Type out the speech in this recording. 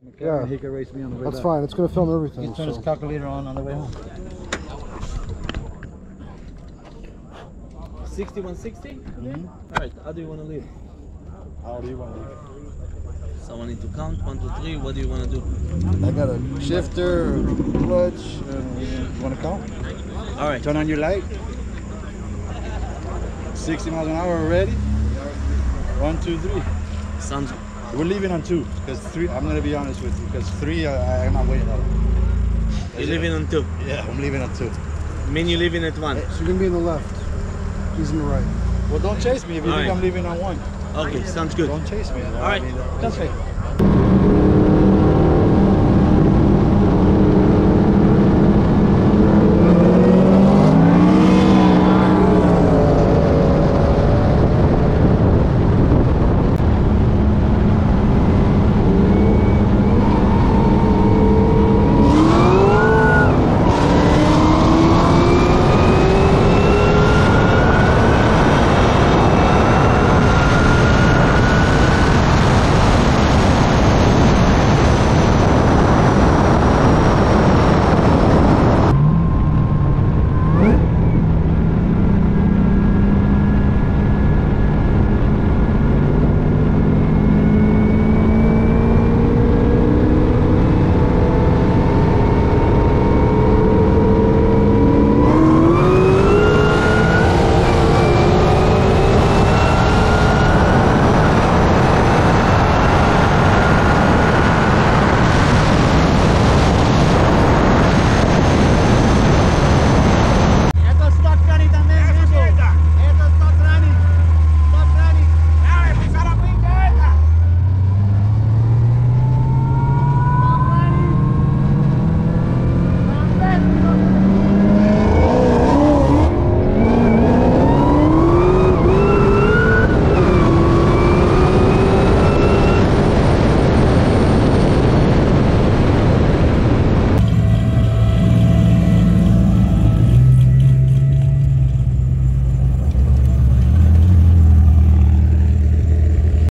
he can race me on the way That's back. fine. It's gonna film You everything. can turn this So. calculator on on the way home. 6160? Mhm. Alright, how do you want to leave? How do you want to leave? Someone need to count, one, two, three, what do you want to do? I got a shifter, clutch. Uh, you want to count? Alright, Turn on your light. 60 miles an hour already. One, two, three. sounds We're leaving on two because three. I'm gonna be honest with you because three, uh, I'm not waiting on. You're leaving on two. Yeah, I'm leaving on two. I mean you're leaving at one. So you're gonna be in the left. He's in the right. Well, don't chase me if you All think right. I'm leaving on one. Okay, sounds good. Don't chase me. All right, that's it.